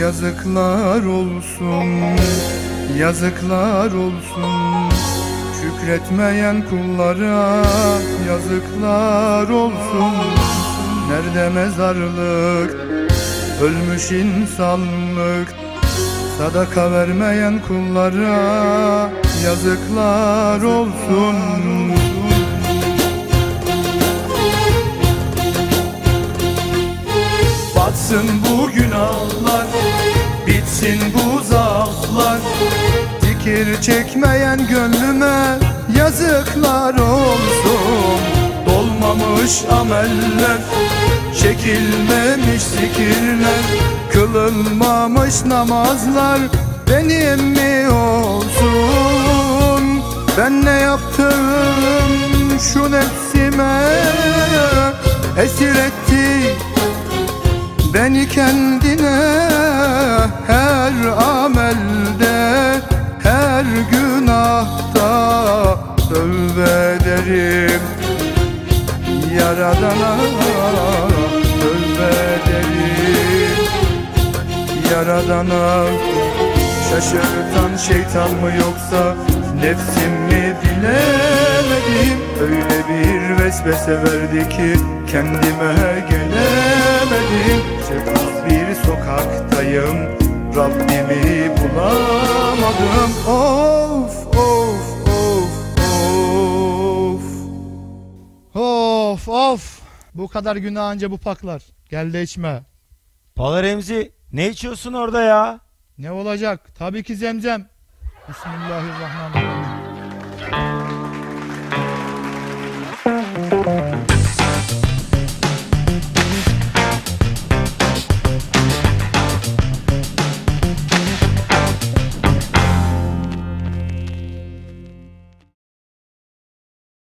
Yazıklar olsun Yazıklar olsun. Şükretmeyen kullara Yazıklar olsun. Nerede mezarlık Ölmüş insanlık? Sadaka vermeyen kullara Yazıklar olsun Batsın bu günahlar Bitsin bu zaaflar Zikir çekmeyen gönlüme Yazıklar olsun. Dolmamış ameller Çekilmemiş zikirler. Kılınmamış namazlar Benim mi olsun? Ben ne yaptım şu nefsime Esir etti Beni kendine her amelde Her günahta tövbe ederim. Yaradana tövbe ederim. Yaradana Şaşırtan şeytan mı yoksa Nefsim mi bilemedim. Öyle bir vesvese verdi ki Kendime gelemedim bulamadım Of of of of Of of. Bu kadar günah anca bu paklar. Gel de içme. Pala Remzi ne içiyorsun orada ya? Ne olacak? Tabii ki zemzem. Bismillahirrahmanirrahim.